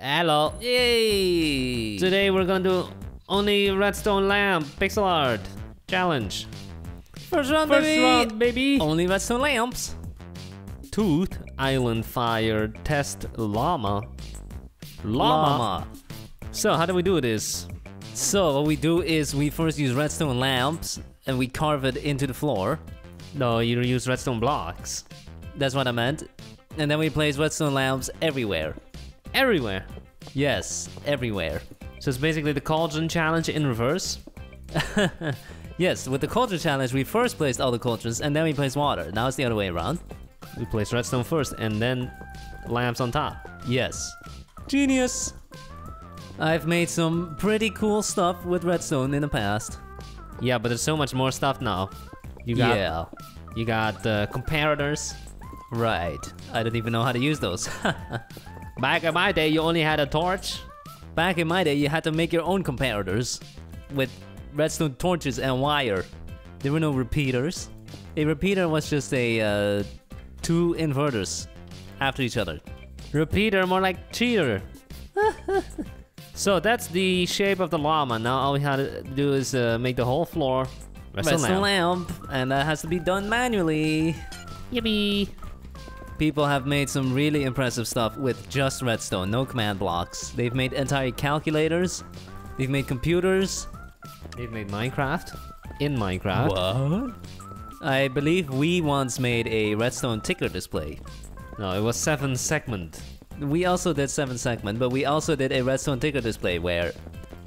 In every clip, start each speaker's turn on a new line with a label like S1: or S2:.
S1: Hello.
S2: Yay!
S1: Today we're gonna do only redstone lamp pixel art challenge.
S2: First round,
S1: First
S2: baby!
S1: round, baby.
S2: Only redstone lamps.
S1: Tooth Island Fire Test Llama. Llama.
S2: Llama.
S1: So how do we do this?
S2: So what we do is we first use redstone lamps and we carve it into the floor.
S1: No, you use redstone blocks
S2: That's what I meant. And then we place redstone lamps everywhere.
S1: Everywhere.
S2: Yes, everywhere.
S1: So it's basically the cauldron challenge in reverse.
S2: Yes, with the cauldron challenge, we first placed all the cultures and then we placed water. Now it's the other way around.
S1: We place redstone first and then lamps on top.
S2: Yes. Genius! I've made some pretty cool stuff with redstone in the past.
S1: Yeah, but there's so much more stuff now. You got
S2: yeah,
S1: you got the comparators.
S2: right. I don't even know how to use those.
S1: Back in my day, you only had a torch.
S2: Back in my day, you had to make your own comparators with redstone torches and wire. There were no repeaters. A repeater was just a uh, two inverters after each other.
S1: Repeater, more like cheater. so that's the shape of the llama. Now all we had to do is uh, make the whole floor redstone
S2: Redstone
S1: lamp.
S2: lamp, and that has to be done manually.
S1: Yippee!
S2: People have made some really impressive stuff with just redstone, no command blocks. They've made entire calculators, they've made computers.
S1: They've made Minecraft in Minecraft.
S2: What? I believe we once made a redstone ticker display.
S1: No, it was seven segment.
S2: We also did seven segment, but we also did a redstone ticker display where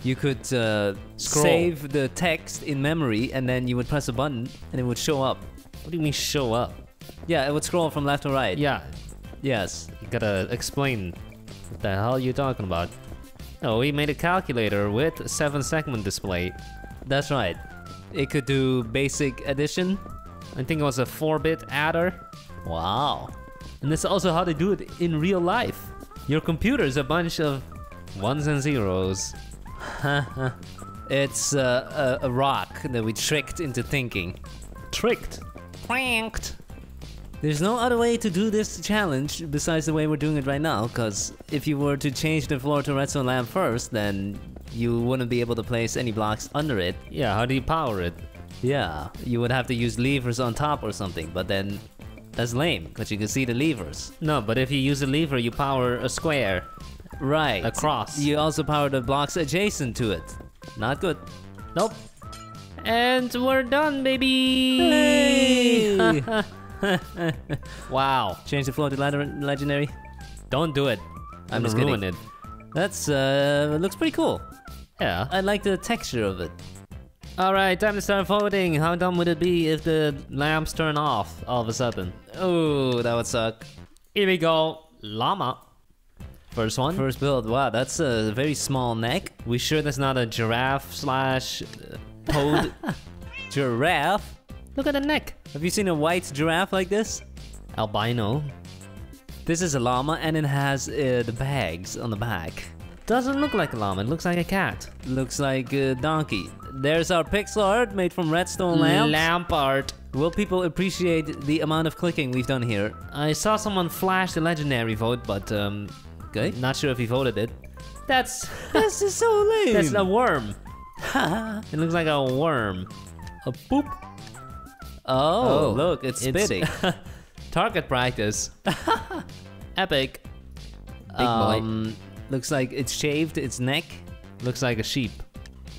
S2: you could uh, save the text in memory and then you would press a button and it would show up.
S1: What do you mean show up?
S2: Yeah, it would scroll from left to right.
S1: Yeah,
S2: Yes.
S1: you gotta explain what the hell you talking about. Oh, we made a calculator with seven segment display.
S2: That's right. It could do basic addition.
S1: I think it was a 4-bit adder.
S2: Wow.
S1: And that's also how they do it in real life. Your computer is a bunch of ones and zeros.
S2: It's uh, a, a rock that we tricked into thinking.
S1: Tricked.
S2: Pranked. There's no other way to do this challenge besides the way we're doing it right now, because if you were to change the floor to redstone lamp first, then you wouldn't be able to place any blocks under it.
S1: Yeah, how do you power it?
S2: Yeah, you would have to use levers on top or something, but then that's lame, because you can see the levers.
S1: No, but if you use a lever, you power a square.
S2: Right.
S1: A cross.
S2: You also power the blocks adjacent to it. Not good.
S1: Nope. And we're done, baby!
S2: Hey!
S1: wow.
S2: Change the floor to legendary.
S1: Don't do it.
S2: I'm
S1: I'm
S2: just
S1: ruin
S2: kidding.
S1: it.
S2: That's uh, looks pretty cool.
S1: Yeah.
S2: I like the texture of it.
S1: Alright, time to start voting. How dumb would it be if the lamps turn off all of a sudden?
S2: Oh, that would suck.
S1: Here we go. Llama. First one.
S2: First build. Wow, that's a very small neck.
S1: We sure that's not a giraffe slash uh, toad?
S2: Giraffe.
S1: Look at the neck.
S2: Have you seen a white giraffe like this?
S1: Albino.
S2: This is a llama, and it has uh, the bags on the back.
S1: Doesn't look like a llama, it looks like a cat.
S2: Looks like a donkey. There's our pixel art made from redstone lamps.
S1: Lamp art.
S2: Will people appreciate the amount of clicking we've done here?
S1: I saw someone flash the legendary vote, but um,
S2: Okay.
S1: not sure if he voted it. That's
S2: This is so lame.
S1: that's a worm. It looks like a worm. A poop.
S2: Oh,
S1: Oh,
S2: look, it's
S1: it's-
S2: spitting.
S1: Target practice. Epic. Big boy.
S2: um, looks like it's shaved its neck.
S1: Looks like a sheep.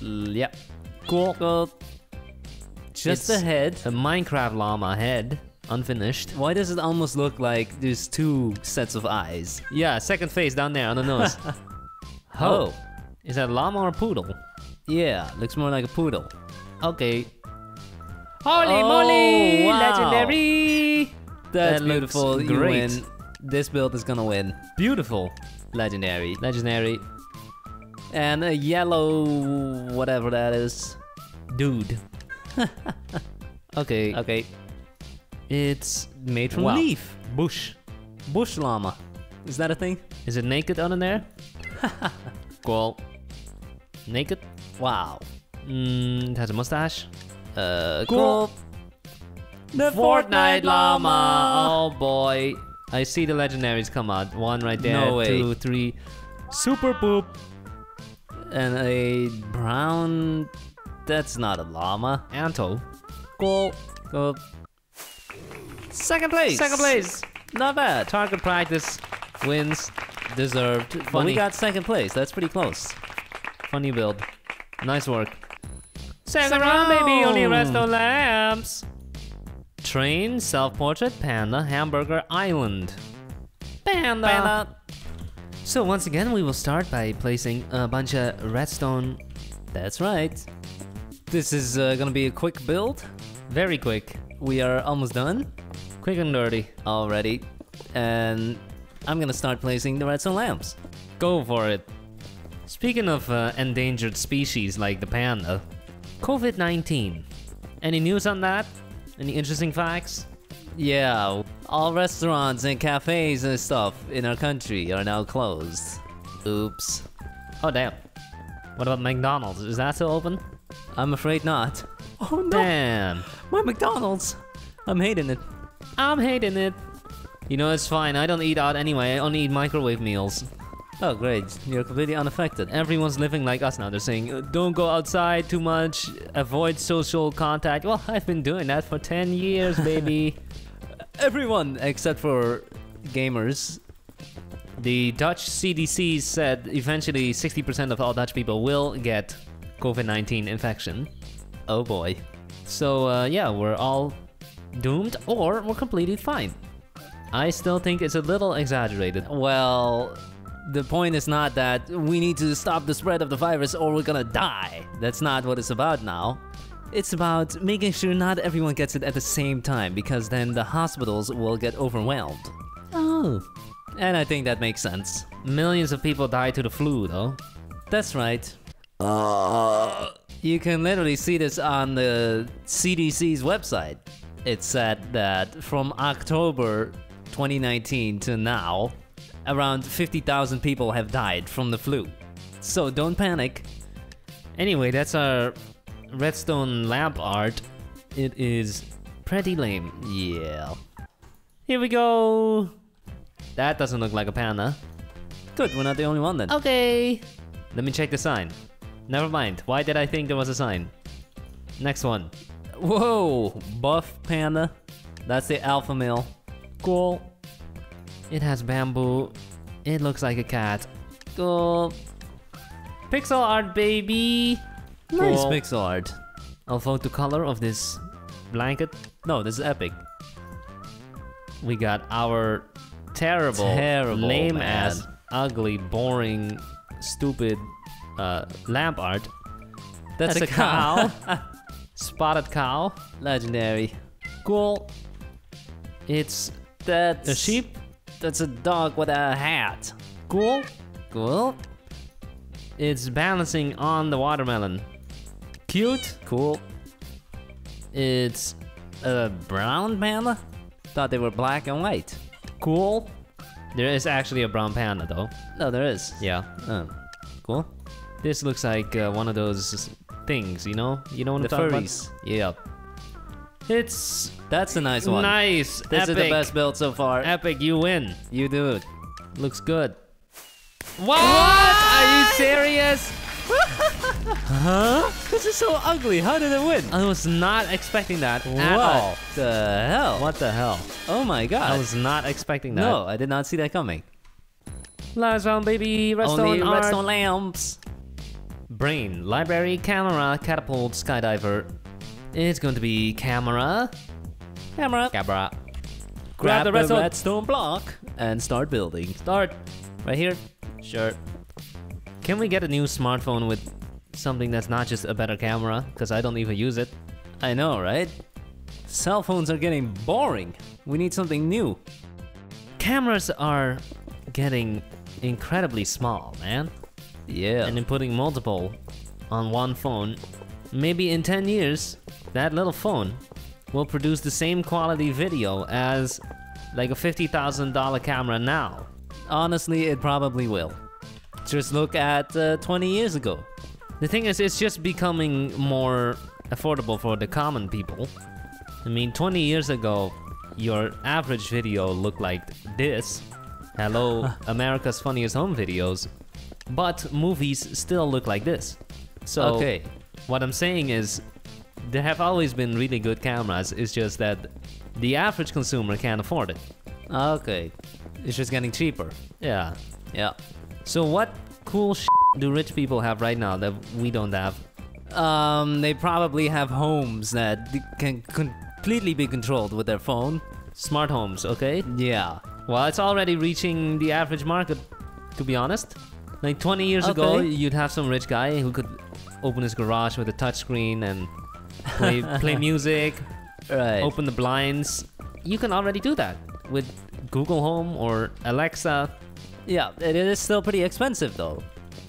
S2: L- yep. Cool. Cool. Just the head.
S1: A Minecraft llama head, unfinished.
S2: Why does it almost look like there's two sets of eyes?
S1: Yeah, second face down there on the nose.
S2: Oh.
S1: Is that llama or poodle?
S2: Yeah, looks more like a poodle.
S1: Okay. Holy
S2: Oh,
S1: moly!
S2: wow.
S1: Legendary!
S2: That's
S1: That looks
S2: beautiful. You
S1: great.
S2: win. This build is gonna win.
S1: Beautiful.
S2: Legendary.
S1: Legendary.
S2: And a yellow whatever that is.
S1: Dude. okay.
S2: Okay.
S1: It's made from
S2: Wow.
S1: leaf. Bush.
S2: Bush llama. Is that a thing?
S1: Is it naked under there? cool. Naked?
S2: Wow.
S1: Mm, it has a mustache.
S2: Uh. The
S1: Fortnite llama. Oh boy. I see the legendaries come out. One right there.
S2: No way.
S1: Two, three. Super poop.
S2: And a brown. That's not a llama.
S1: Anto.
S2: Cool. Go. Second place.
S1: Second place.
S2: Not bad.
S1: Target practice wins. Deserved.
S2: But we got second place. That's pretty close.
S1: funny build. Nice work. Second
S2: Second
S1: round, baby. Only redstone lamps. Train, self-portrait, panda, hamburger, island. Panda.
S2: Panda.
S1: So once again, we will start by placing a bunch of redstone.
S2: That's right. This is uh, gonna be a quick build.
S1: Very quick,
S2: We are almost done
S1: quick and dirty.
S2: already. And I'm gonna start placing the redstone lamps.
S1: Go for it. Speaking of uh, endangered species like the panda, COVID 19. Any news on that? Any interesting facts?
S2: Yeah, all restaurants and cafes and stuff in our country are now closed. Oops.
S1: Oh, damn. What about McDonald's? Is that still open?
S2: I'm afraid not. Oh no,
S1: Damn.
S2: my McDonald's. I'm hating it.
S1: I'm hating it. You know, it's fine. I don't eat out anyway. I only eat microwave meals.
S2: Oh great, you're completely unaffected.
S1: Everyone's living like us now. They're saying, "Uh, don't go outside too much, avoid social contact. Well, I've been doing that for 10 years, baby.
S2: Everyone except for gamers.
S1: the Dutch CDC said eventually 60% of all Dutch people will get COVID 19 infection.
S2: Oh boy.
S1: So, uh, yeah, we're all doomed or we're completely fine. I still think it's a little exaggerated.
S2: Well, the point is not that we need to stop the spread of the virus or we're gonna die. That's not what it's about now. It's about making sure not everyone gets it at the same time because then the hospitals will get overwhelmed.
S1: Oh.
S2: And I think that makes sense.
S1: Millions of people die to the flu, though.
S2: That's right. You can literally see this on the CDC's website. It said that from October 2019 to now, around 50,000 people have died from the flu. So don't panic.
S1: Anyway, that's our redstone lamp art. It is pretty lame.
S2: Yeah.
S1: Here we go. That doesn't look like a panda.
S2: Good, we're not the only one then.
S1: Okay. Let me check the sign. Never mind. Why did I think there was a sign? Next one.
S2: Whoa, buff panda. That's the alpha male.
S1: Cool. It has bamboo. It looks like a cat. Cool. Pixel art, baby.
S2: Nice
S1: Cool.
S2: pixel art.
S1: I'll vote the color of this blanket.
S2: No, this is epic.
S1: We got our terrible,
S2: Terrible,
S1: lame
S2: man.
S1: ass, ugly, boring, stupid uh, lamp art.
S2: That's,
S1: That's
S2: a,
S1: a
S2: cow.
S1: Spotted cow.
S2: Legendary.
S1: Cool. It's
S2: that
S1: a sheep.
S2: That's a dog with a hat.
S1: Cool.
S2: Cool.
S1: It's balancing on the watermelon. Cute.
S2: Cool.
S1: It's
S2: A brown panda? Thought they were black and white.
S1: cool. There is actually a brown panda though.
S2: No, there is.
S1: Yeah.
S2: Oh, cool.
S1: This looks like uh, one of those things, you know? You know what
S2: The
S1: I'm talking
S2: furries.
S1: about? Yeah. It's
S2: That's a nice one.
S1: nice.
S2: This
S1: epic.
S2: is the best build so far.
S1: Epic, you win.
S2: you do it.
S1: Looks good. What? Are you serious?
S2: Huh? This is so ugly. How did it win?
S1: I was not expecting that at all.
S2: What the hell?
S1: What the hell?
S2: Oh my god.
S1: I was not expecting that.
S2: no, I did not see that coming.
S1: Last round, baby. Redstone
S2: Only redstone lamps.
S1: Brain, library, camera, catapult, skydiver. It's going to be camera.
S2: Camera.
S1: Camera.
S2: Grab,
S1: the
S2: the
S1: redstone.
S2: redstone block and start building.
S1: Start.
S2: Right here.
S1: Sure. Can we get a new smartphone with something that's not just a better camera? Because I don't even use it.
S2: I know, right? Cell phones are getting boring. We need something new.
S1: Cameras are getting incredibly small, man.
S2: Yeah.
S1: And then putting multiple on one phone. Maybe in 10 years, that little phone will produce the same quality video as like a $50,000 camera now.
S2: Honestly, it probably will. Just look at uh, 20 years ago.
S1: The thing is, it's just becoming more affordable for the common people. I mean, 20 years ago, your average video looked like this. Hello, America's Funniest Home Videos. but movies still look like this. So
S2: Okay.
S1: What I'm saying is there have always been really good cameras. It's just that the average consumer can't afford it.
S2: Okay. It's just getting cheaper.
S1: Yeah.
S2: Yeah.
S1: So what cool do rich people have right now that we don't have?
S2: Um, they probably have homes that can completely be controlled with their phone.
S1: Smart homes, okay?
S2: Yeah.
S1: Well, it's already reaching the average market, to be honest. Like 20 years ago, you'd have some rich guy who could open his garage with a touchscreen and play play music,
S2: Right.
S1: open the blinds. You can already do that with Google Home or Alexa.
S2: Yeah, it is still pretty expensive though.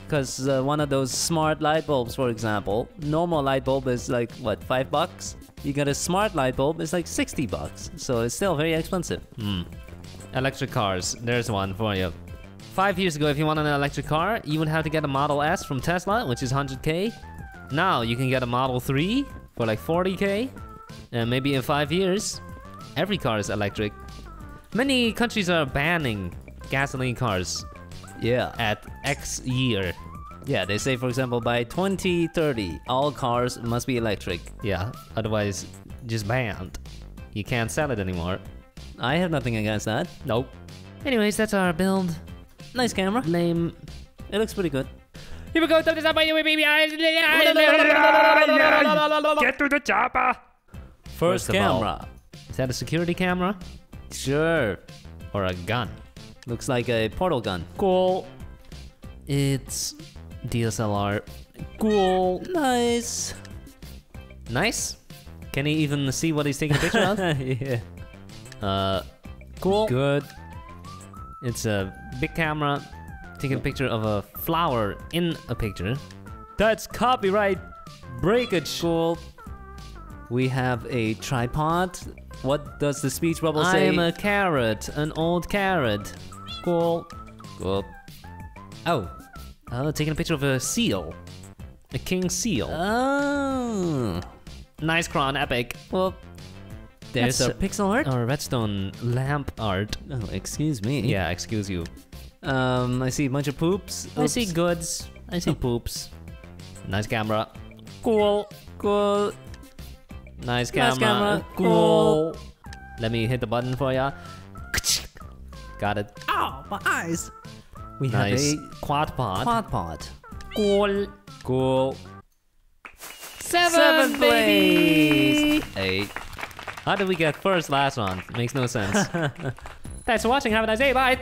S2: Because uh, one of those smart light bulbs, for example, normal light bulb is like, what, five bucks? You get a smart light bulb, it's like 60 bucks. So it's still very expensive.
S1: Hmm. Electric cars, there's one for you. Five years ago, if you want an electric car, you would have to get a Model S from Tesla, which is 100k. Now you can get a Model 3 for like 40k. And maybe in five years, every car is electric. Many countries are banning gasoline cars
S2: Yeah.
S1: at X year.
S2: Yeah, they say, for example, by 2030, all cars must be electric.
S1: Yeah, otherwise, just banned. You can't sell it anymore.
S2: I have nothing against that.
S1: Nope. Anyways, that's our build.
S2: Nice camera.
S1: Lame.
S2: It looks pretty good.
S1: Here we go, throw this up by you, baby. Get to the chopper.
S2: First
S1: First of all-
S2: camera.
S1: Is that a security camera
S2: Sure.
S1: or a gun?
S2: Looks like a portal gun.
S1: Cool. It's DSLR. Cool.
S2: Nice.
S1: Nice. Can he even see what he's taking a picture of?
S2: yeah.
S1: Uh,
S2: Cool.
S1: good. It's a big camera taking a picture of a flower in a picture.
S2: That's copyright breakage. Cool. We have a tripod. What does the speech bubble say?
S1: I am a carrot, an old carrot. Cool.
S2: Cool.
S1: Oh, uh, taking a picture of a seal, a king seal.
S2: Oh.
S1: nice cron, epic.
S2: Well, there's a pixel art.
S1: or redstone lamp art.
S2: oh, excuse me.
S1: Yeah, excuse you.
S2: Um, I see a bunch of poops.
S1: I see goods. I see poops. Nice camera.
S2: Cool. Cool.
S1: Nice camera.
S2: Nice camera.
S1: Cool. Let me hit the button for ya. Got it.
S2: Ow, my eyes. We
S1: Nice.
S2: have a
S1: Quad pod.
S2: quad pod.
S1: Cool.
S2: Cool.
S1: Seven,
S2: place. Eight.
S1: How did we get first last one? Makes no sense. Thanks for watching. Have a nice day. Bye.